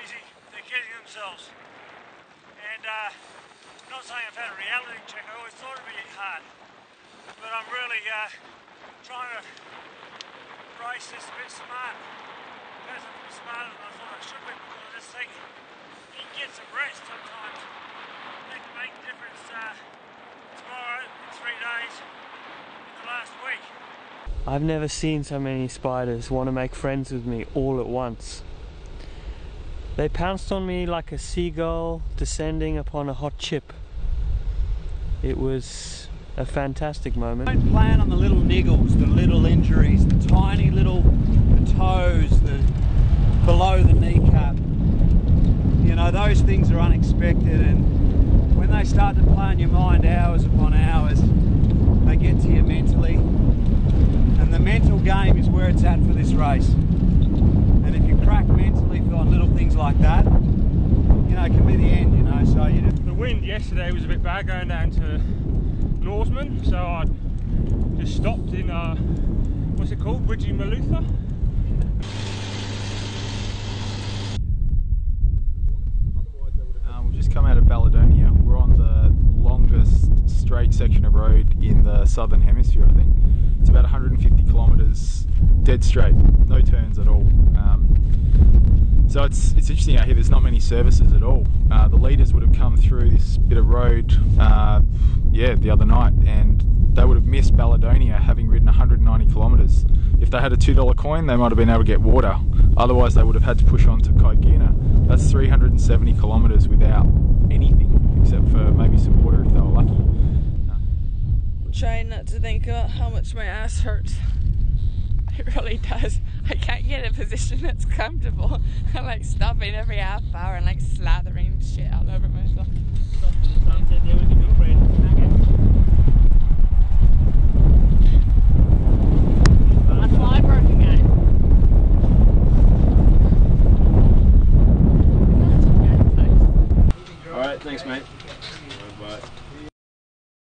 easy. They're kidding themselves. And uh, not saying I've had a reality check. I always thought it'd be hard. But I'm really uh, trying to race this a bit smart. Because I'm smarter than I thought I should be. You can get some rest sometimes. That can make a difference uh, tomorrow, in three days, in the last week. I've never seen so many spiders want to make friends with me all at once. They pounced on me like a seagull descending upon a hot chip. It was a fantastic moment. Don't plan on the little niggles, the little injuries, the tiny little the toes, the below the kneecap. You know, those things are unexpected and when they start to play on your mind hours upon hours, they get to you mentally. And the mental game is where it's at for this race. And if you crack mentally on little things like that, you know, it can be the end, you know. So you just The wind yesterday was a bit bad going down to Norseman, so I just stopped in, uh, what's it called, Widgiemooltha. Um, we've just come out of Balladonia. We're on the longest straight section of road in the southern hemisphere, I think. It's about 150 kilometres dead straight, no turns at all. Um, so it's it's interesting out here. There's not many services at all. Uh, the leaders would have come through this bit of road, uh, yeah, the other night, and they would have missed Balladonia having ridden 190 kilometres. If they had a two dollar coin, they might have been able to get water. Otherwise, they would have had to push on to Caiguna. That's 370 kilometres without anything except for maybe some water if they were lucky. i'm trying not to think about how much my ass hurts. It really does. I can't get a position that's comfortable. I like stopping every half hour and like slathering shit all over myself. Alright, thanks mate.